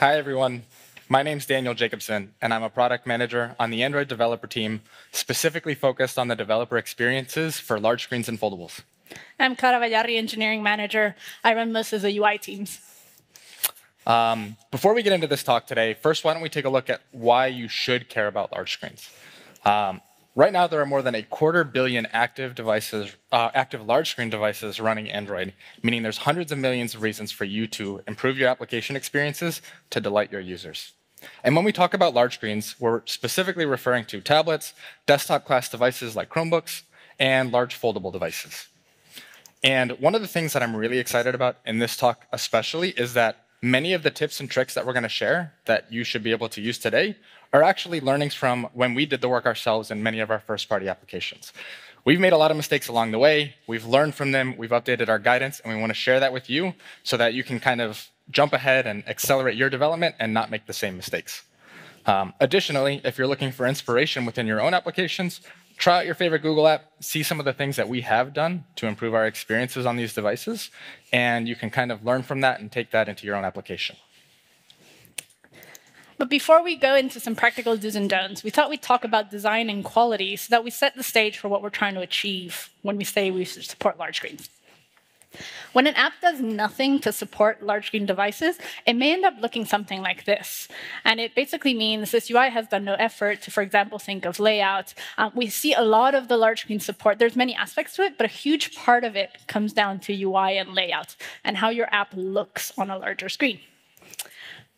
Hi, everyone. My name's Daniel Jacobson, and I'm a product manager on the Android developer team, specifically focused on the developer experiences for large screens and foldables. I'm Bayarri, engineering manager. I run most of the UI teams. Um, before we get into this talk today, first, why don't we take a look at why you should care about large screens? Um, right now, there are more than a quarter billion active devices, uh, active large screen devices running Android, meaning there's hundreds of millions of reasons for you to improve your application experiences to delight your users. And when we talk about large screens, we're specifically referring to tablets, desktop class devices like Chromebooks, and large foldable devices. And one of the things that I'm really excited about in this talk especially is that many of the tips and tricks that we're going to share that you should be able to use today are actually learnings from when we did the work ourselves in many of our first party applications. We've made a lot of mistakes along the way. We've learned from them. We've updated our guidance, and we want to share that with you so that you can kind of jump ahead and accelerate your development and not make the same mistakes. Um, additionally, if you're looking for inspiration within your own applications, try out your favorite Google app, see some of the things that we have done to improve our experiences on these devices, and you can kind of learn from that and take that into your own application. But before we go into some practical do's and don'ts, we thought we'd talk about design and quality so that we set the stage for what we're trying to achieve when we say we support large screens. When an app does nothing to support large screen devices, it may end up looking something like this. And it basically means this UI has done no effort to, for example, think of layout. Um, we see a lot of the large screen support. There's many aspects to it, but a huge part of it comes down to UI and layout and how your app looks on a larger screen.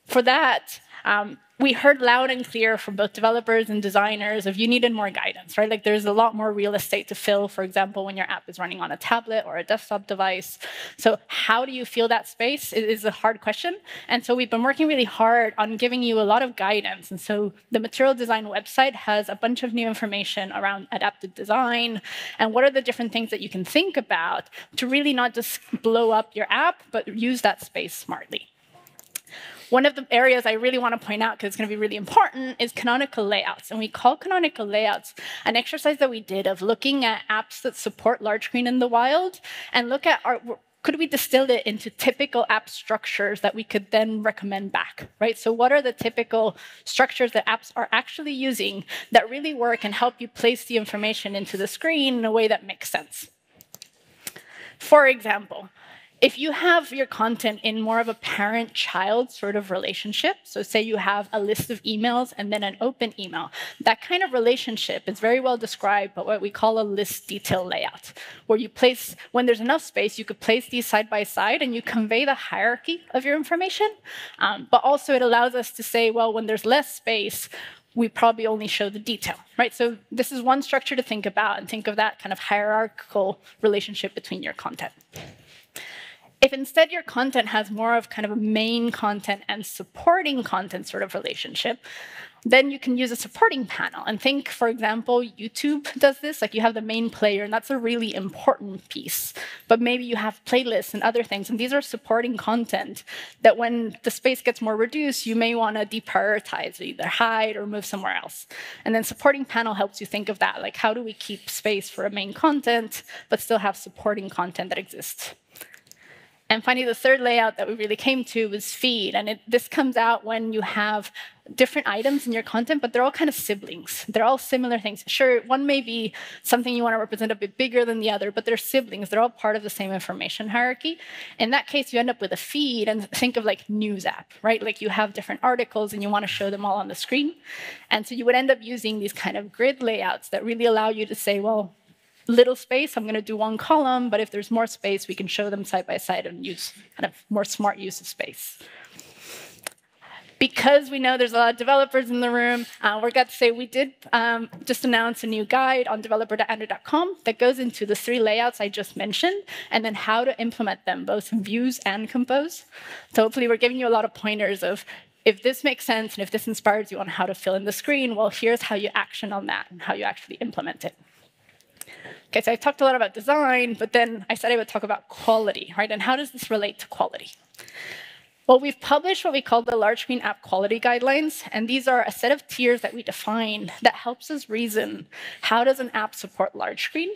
For that, um, we heard loud and clear from both developers and designers of you needed more guidance, right? Like there's a lot more real estate to fill, for example, when your app is running on a tablet or a desktop device. So how do you feel that space is a hard question. And so we've been working really hard on giving you a lot of guidance. And so the material design website has a bunch of new information around adaptive design and what are the different things that you can think about to really not just blow up your app, but use that space smartly. One of the areas I really want to point out, because it's going to be really important, is canonical layouts. And we call canonical layouts an exercise that we did of looking at apps that support large screen in the wild and look at our, could we distill it into typical app structures that we could then recommend back, right? So what are the typical structures that apps are actually using that really work and help you place the information into the screen in a way that makes sense? For example, if you have your content in more of a parent child sort of relationship, so say you have a list of emails and then an open email, that kind of relationship is very well described by what we call a list detail layout, where you place, when there's enough space, you could place these side by side and you convey the hierarchy of your information. Um, but also, it allows us to say, well, when there's less space, we probably only show the detail, right? So this is one structure to think about and think of that kind of hierarchical relationship between your content. If instead your content has more of kind of a main content and supporting content sort of relationship, then you can use a supporting panel and think, for example, YouTube does this. Like you have the main player, and that's a really important piece. But maybe you have playlists and other things, and these are supporting content that when the space gets more reduced, you may want to deprioritize, either hide or move somewhere else. And then supporting panel helps you think of that. Like, how do we keep space for a main content, but still have supporting content that exists? And finally, the third layout that we really came to was feed. And it, this comes out when you have different items in your content, but they're all kind of siblings. They're all similar things. Sure, one may be something you want to represent a bit bigger than the other, but they're siblings. They're all part of the same information hierarchy. In that case, you end up with a feed and think of like news app, right? Like you have different articles and you want to show them all on the screen. And so you would end up using these kind of grid layouts that really allow you to say, well, little space, I'm going to do one column, but if there's more space, we can show them side by side and use kind of more smart use of space. Because we know there's a lot of developers in the room, uh, we're going to say we did um, just announce a new guide on developer.android.com that goes into the three layouts I just mentioned, and then how to implement them, both in Views and Compose. So hopefully we're giving you a lot of pointers of if this makes sense and if this inspires you on how to fill in the screen, well, here's how you action on that and how you actually implement it. Okay, so I talked a lot about design, but then I said I would talk about quality, right? And how does this relate to quality? Well, we've published what we call the Large Screen App Quality Guidelines, and these are a set of tiers that we define that helps us reason how does an app support large screen,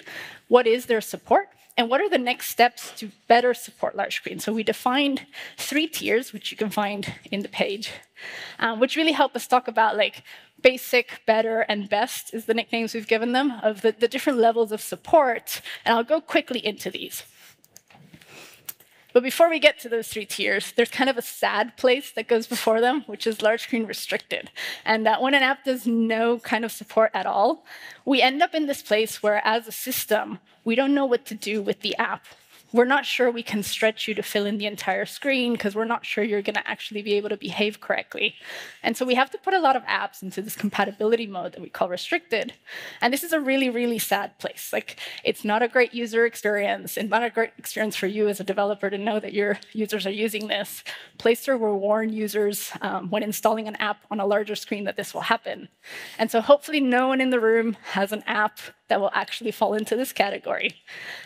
what is their support, and what are the next steps to better support large screen. So we defined three tiers, which you can find in the page, um, which really help us talk about like basic, better, and best is the nicknames we've given them of the, the different levels of support. And I'll go quickly into these. But before we get to those three tiers, there's kind of a sad place that goes before them, which is large screen restricted. And that when an app does no kind of support at all, we end up in this place where, as a system, we don't know what to do with the app we're not sure we can stretch you to fill in the entire screen because we're not sure you're going to actually be able to behave correctly. And so we have to put a lot of apps into this compatibility mode that we call restricted. And this is a really, really sad place. Like, it's not a great user experience and not a great experience for you as a developer to know that your users are using this. Store will warn users um, when installing an app on a larger screen that this will happen. And so hopefully no one in the room has an app that will actually fall into this category.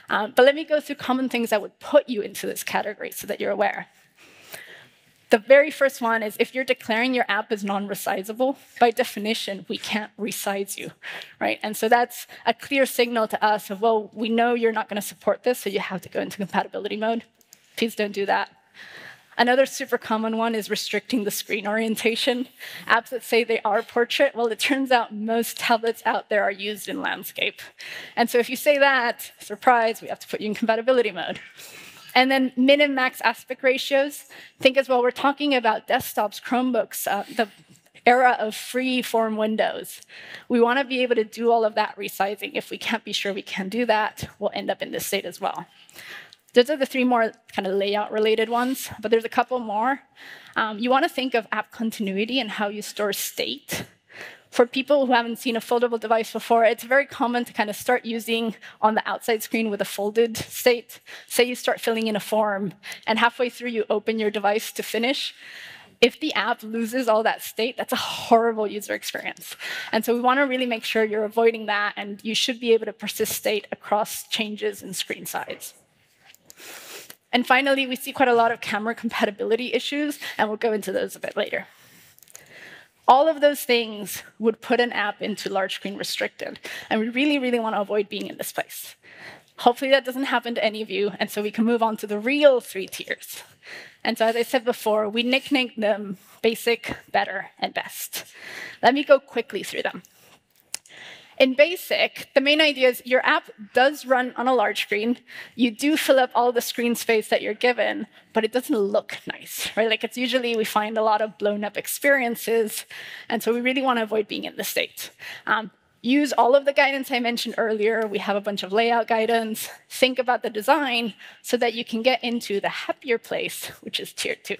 Um, but let me go through common things that would put you into this category so that you're aware. The very first one is if you're declaring your app as non-resizable, by definition, we can't resize you, right? And so that's a clear signal to us of, well, we know you're not going to support this, so you have to go into compatibility mode. Please don't do that. Another super common one is restricting the screen orientation. Apps that say they are portrait, well, it turns out most tablets out there are used in landscape. And so if you say that, surprise, we have to put you in compatibility mode. And then min and max aspect ratios. Think as well, we're talking about desktops, Chromebooks, uh, the era of free form windows. We want to be able to do all of that resizing. If we can't be sure we can do that, we'll end up in this state as well. Those are the three more kind of layout related ones, but there's a couple more. Um, you want to think of app continuity and how you store state. For people who haven't seen a foldable device before, it's very common to kind of start using on the outside screen with a folded state. Say you start filling in a form, and halfway through you open your device to finish. If the app loses all that state, that's a horrible user experience. And so we want to really make sure you're avoiding that, and you should be able to persist state across changes in screen size. And finally, we see quite a lot of camera compatibility issues, and we'll go into those a bit later. All of those things would put an app into large screen restricted, and we really, really want to avoid being in this place. Hopefully that doesn't happen to any of you, and so we can move on to the real three tiers. And so as I said before, we nicknamed them basic, better, and best. Let me go quickly through them. In BASIC, the main idea is your app does run on a large screen. You do fill up all the screen space that you're given, but it doesn't look nice, right? Like it's usually we find a lot of blown up experiences, and so we really want to avoid being in this state. Um, use all of the guidance I mentioned earlier. We have a bunch of layout guidance. Think about the design so that you can get into the happier place, which is tier two.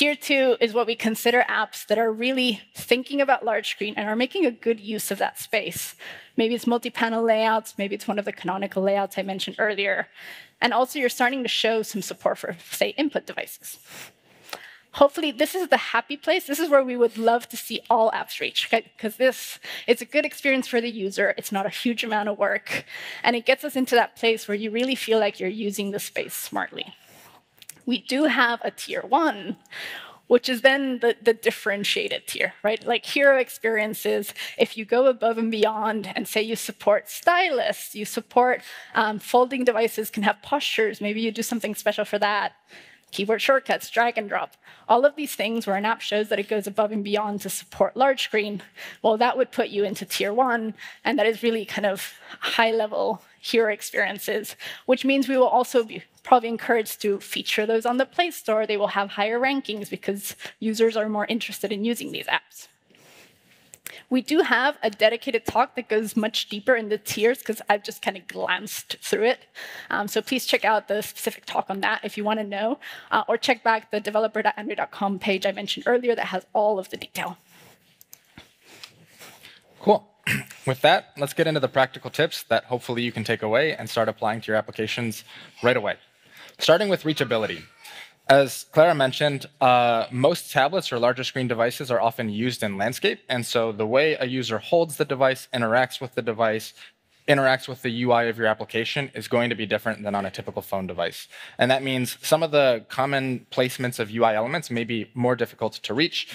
Tier two is what we consider apps that are really thinking about large screen and are making a good use of that space. Maybe it's multi-panel layouts, maybe it's one of the canonical layouts I mentioned earlier. And also you're starting to show some support for, say, input devices. Hopefully, this is the happy place. This is where we would love to see all apps reach, because this it's a good experience for the user. It's not a huge amount of work, and it gets us into that place where you really feel like you're using the space smartly we do have a tier one, which is then the, the differentiated tier, right? Like hero experiences, if you go above and beyond and say you support stylus, you support um, folding devices can have postures, maybe you do something special for that. Keyboard shortcuts, drag and drop, all of these things where an app shows that it goes above and beyond to support large screen, well, that would put you into tier one, and that is really kind of high level hero experiences, which means we will also be probably encouraged to feature those on the Play Store. They will have higher rankings because users are more interested in using these apps. We do have a dedicated talk that goes much deeper in the tiers because I've just kind of glanced through it. Um, so please check out the specific talk on that if you want to know, uh, or check back the developer.android.com page I mentioned earlier that has all of the detail. Cool. With that, let's get into the practical tips that hopefully you can take away and start applying to your applications right away. Starting with reachability. As Clara mentioned, uh, most tablets or larger screen devices are often used in landscape, and so the way a user holds the device, interacts with the device, interacts with the UI of your application is going to be different than on a typical phone device. And that means some of the common placements of UI elements may be more difficult to reach,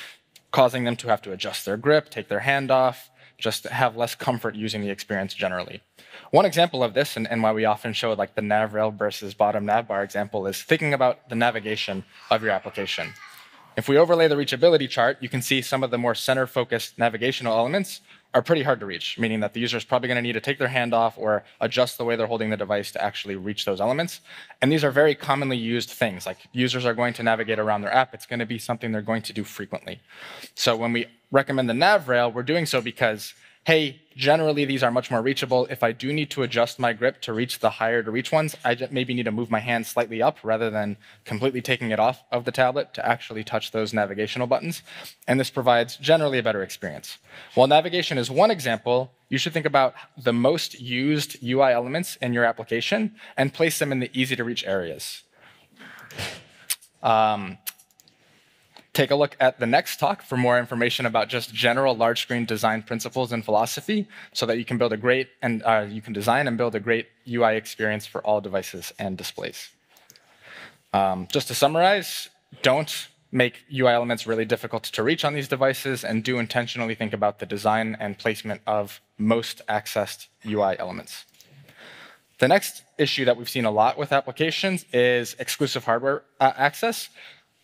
causing them to have to adjust their grip, take their hand off, just have less comfort using the experience generally. One example of this, and, and why we often show like the nav rail versus bottom nav bar example, is thinking about the navigation of your application. If we overlay the reachability chart, you can see some of the more center-focused navigational elements are pretty hard to reach, meaning that the user is probably going to need to take their hand off or adjust the way they're holding the device to actually reach those elements. And these are very commonly used things. Like users are going to navigate around their app, it's going to be something they're going to do frequently. So when we recommend the nav rail, we're doing so because hey, generally these are much more reachable. If I do need to adjust my grip to reach the higher to reach ones, I maybe need to move my hand slightly up rather than completely taking it off of the tablet to actually touch those navigational buttons. And this provides generally a better experience. While navigation is one example, you should think about the most used UI elements in your application and place them in the easy to reach areas. Um, Take a look at the next talk for more information about just general large screen design principles and philosophy so that you can build a great and uh, you can design and build a great UI experience for all devices and displays. Um, just to summarize, don't make UI elements really difficult to reach on these devices and do intentionally think about the design and placement of most accessed UI elements. The next issue that we've seen a lot with applications is exclusive hardware uh, access.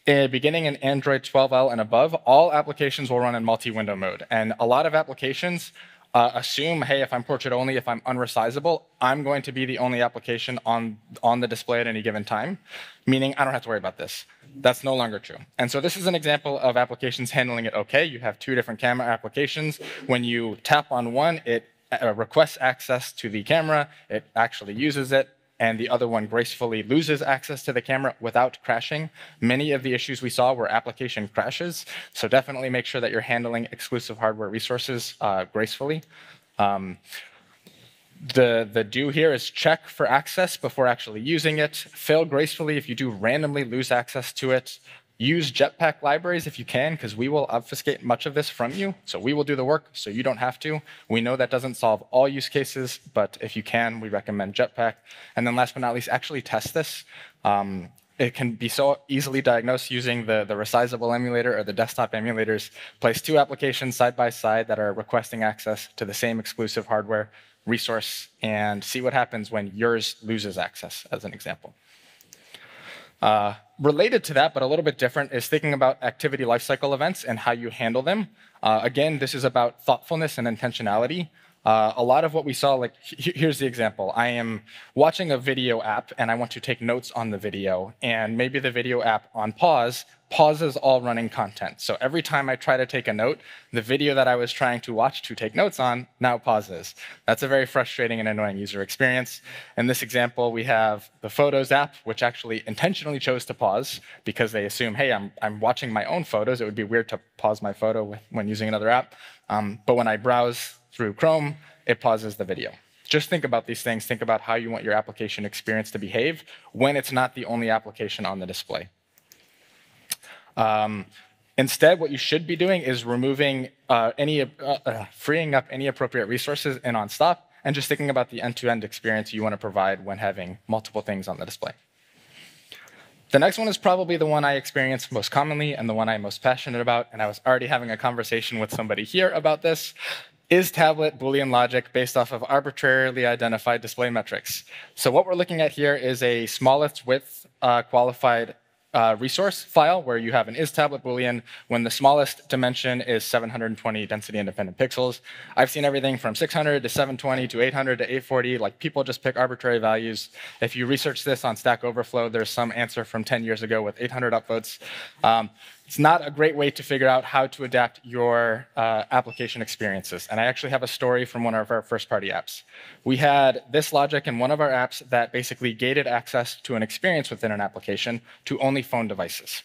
Beginning in Android 12L and above, all applications will run in multi-window mode. And a lot of applications uh, assume, hey, if I'm portrait only, if I'm unresizable, I'm going to be the only application on, on the display at any given time, meaning I don't have to worry about this. That's no longer true. And so this is an example of applications handling it okay. You have two different camera applications. When you tap on one, it uh, requests access to the camera, it actually uses it, and the other one gracefully loses access to the camera without crashing. Many of the issues we saw were application crashes, so definitely make sure that you're handling exclusive hardware resources uh, gracefully. Um, the, the do here is check for access before actually using it. Fail gracefully if you do randomly lose access to it. Use Jetpack libraries if you can, because we will obfuscate much of this from you. So we will do the work, so you don't have to. We know that doesn't solve all use cases, but if you can, we recommend Jetpack. And then last but not least, actually test this. Um, it can be so easily diagnosed using the, the resizable emulator or the desktop emulators. Place two applications side by side that are requesting access to the same exclusive hardware resource and see what happens when yours loses access, as an example. Uh, related to that, but a little bit different, is thinking about activity lifecycle events and how you handle them. Uh, again, this is about thoughtfulness and intentionality. Uh, a lot of what we saw, like here's the example. I am watching a video app and I want to take notes on the video, and maybe the video app on pause pauses all running content. So every time I try to take a note, the video that I was trying to watch to take notes on now pauses. That's a very frustrating and annoying user experience. In this example, we have the Photos app, which actually intentionally chose to pause because they assume, hey, I'm, I'm watching my own photos. It would be weird to pause my photo when using another app. Um, but when I browse through Chrome, it pauses the video. Just think about these things. Think about how you want your application experience to behave when it's not the only application on the display. Um, instead, what you should be doing is removing uh, any, uh, uh, freeing up any appropriate resources in on stop, and just thinking about the end-to-end -end experience you want to provide when having multiple things on the display. The next one is probably the one I experience most commonly and the one I'm most passionate about, and I was already having a conversation with somebody here about this, is tablet Boolean logic based off of arbitrarily identified display metrics. So what we're looking at here is a smallest width uh, qualified uh, resource file where you have an is tablet boolean when the smallest dimension is 720 density independent pixels. I've seen everything from 600 to 720 to 800 to 840. Like people just pick arbitrary values. If you research this on Stack Overflow, there's some answer from 10 years ago with 800 upvotes. Um, it's not a great way to figure out how to adapt your uh, application experiences. And I actually have a story from one of our first party apps. We had this logic in one of our apps that basically gated access to an experience within an application to only phone devices.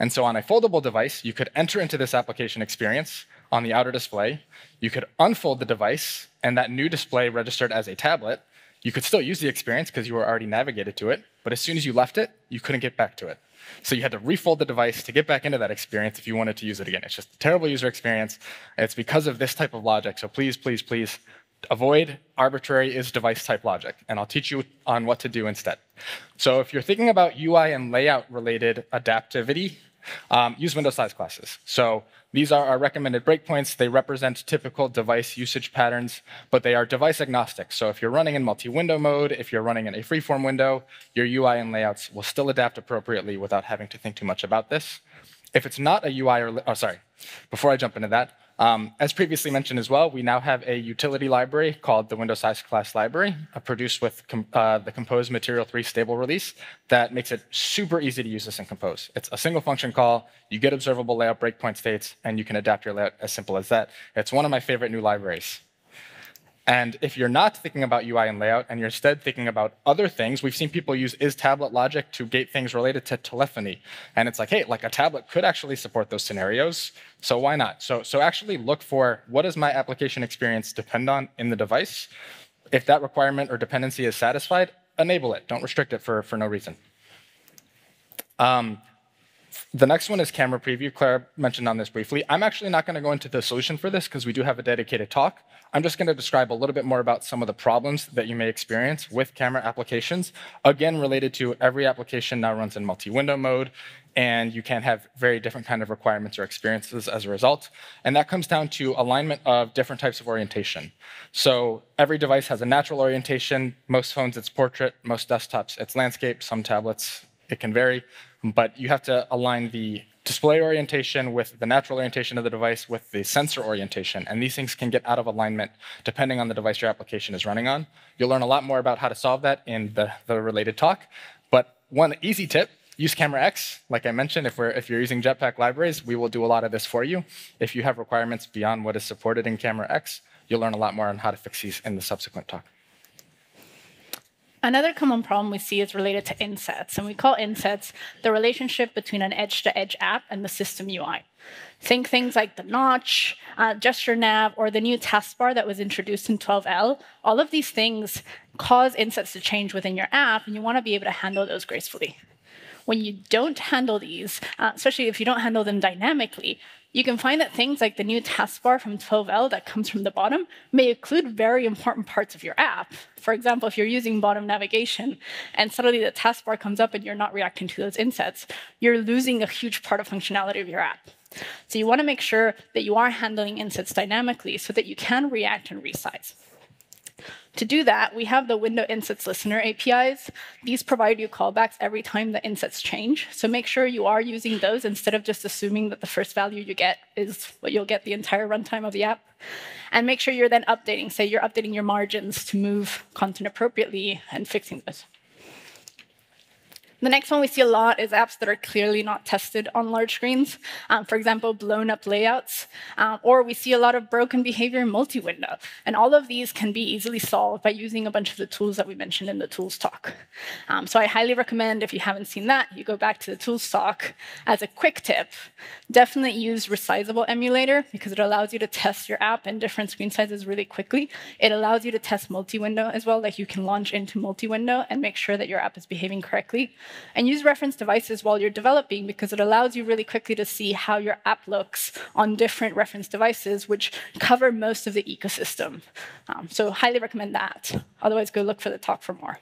And so on a foldable device, you could enter into this application experience on the outer display. You could unfold the device, and that new display registered as a tablet. You could still use the experience because you were already navigated to it, but as soon as you left it, you couldn't get back to it. So you had to refold the device to get back into that experience if you wanted to use it again. It's just a terrible user experience. It's because of this type of logic. So please, please, please avoid arbitrary is device type logic, and I'll teach you on what to do instead. So if you're thinking about UI and layout related adaptivity, um, use window size classes. So these are our recommended breakpoints. They represent typical device usage patterns, but they are device agnostic. So if you're running in multi-window mode, if you're running in a freeform window, your UI and layouts will still adapt appropriately without having to think too much about this. If it's not a UI or, oh, sorry, before I jump into that, um, as previously mentioned as well, we now have a utility library called the Windows Size Class Library, uh, produced with com uh, the Compose Material 3 stable release that makes it super easy to use this in Compose. It's a single function call, you get observable layout breakpoint states, and you can adapt your layout as simple as that. It's one of my favorite new libraries. And if you're not thinking about UI and layout and you're instead thinking about other things, we've seen people use is tablet logic to gate things related to telephony. And it's like, hey, like a tablet could actually support those scenarios, so why not? So, so actually look for what does my application experience depend on in the device? If that requirement or dependency is satisfied, enable it. Don't restrict it for, for no reason. Um, the next one is camera preview. Clara mentioned on this briefly. I'm actually not going to go into the solution for this because we do have a dedicated talk. I'm just going to describe a little bit more about some of the problems that you may experience with camera applications. Again, related to every application now runs in multi-window mode, and you can have very different kind of requirements or experiences as a result. And that comes down to alignment of different types of orientation. So every device has a natural orientation. Most phones, it's portrait. Most desktops, it's landscape. Some tablets, it can vary but you have to align the display orientation with the natural orientation of the device with the sensor orientation. And these things can get out of alignment depending on the device your application is running on. You'll learn a lot more about how to solve that in the, the related talk. But one easy tip, use CameraX. Like I mentioned, if, we're, if you're using Jetpack libraries, we will do a lot of this for you. If you have requirements beyond what is supported in CameraX, you'll learn a lot more on how to fix these in the subsequent talk. Another common problem we see is related to insets, and we call insets the relationship between an edge-to-edge app and the system UI. Think things like the notch, uh, gesture nav, or the new taskbar that was introduced in 12L. All of these things cause insets to change within your app, and you want to be able to handle those gracefully. When you don't handle these, uh, especially if you don't handle them dynamically, you can find that things like the new taskbar from 12L that comes from the bottom may include very important parts of your app. For example, if you're using bottom navigation and suddenly the taskbar comes up and you're not reacting to those insets, you're losing a huge part of functionality of your app. So you want to make sure that you are handling insets dynamically so that you can react and resize. To do that, we have the window insets listener APIs. These provide you callbacks every time the insets change. So make sure you are using those instead of just assuming that the first value you get is what you'll get the entire runtime of the app. And make sure you're then updating. Say you're updating your margins to move content appropriately and fixing those. The next one we see a lot is apps that are clearly not tested on large screens. Um, for example, blown up layouts. Um, or we see a lot of broken behavior in multi-window. And all of these can be easily solved by using a bunch of the tools that we mentioned in the tools talk. Um, so I highly recommend, if you haven't seen that, you go back to the tools talk. As a quick tip, definitely use Resizable Emulator because it allows you to test your app in different screen sizes really quickly. It allows you to test multi-window as well, like you can launch into multi-window and make sure that your app is behaving correctly. And use reference devices while you're developing because it allows you really quickly to see how your app looks on different reference devices, which cover most of the ecosystem. Um, so highly recommend that. Otherwise, go look for the talk for more.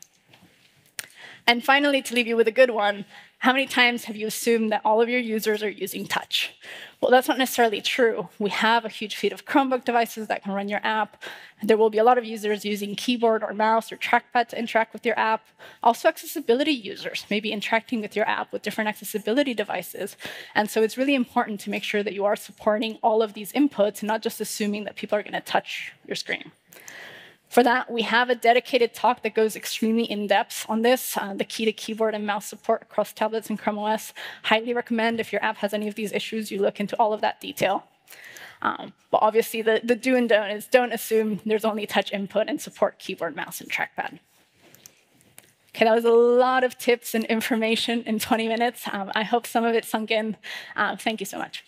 And finally, to leave you with a good one, how many times have you assumed that all of your users are using touch? Well, that's not necessarily true. We have a huge fleet of Chromebook devices that can run your app. There will be a lot of users using keyboard or mouse or trackpad to interact with your app. Also, accessibility users, maybe interacting with your app with different accessibility devices. And so it's really important to make sure that you are supporting all of these inputs and not just assuming that people are going to touch your screen. For that, we have a dedicated talk that goes extremely in-depth on this, uh, the key to keyboard and mouse support across tablets and Chrome OS. Highly recommend if your app has any of these issues, you look into all of that detail. Um, but obviously, the, the do and don't is don't assume there's only touch input and support keyboard, mouse, and trackpad. Okay, that was a lot of tips and information in 20 minutes. Um, I hope some of it sunk in. Uh, thank you so much.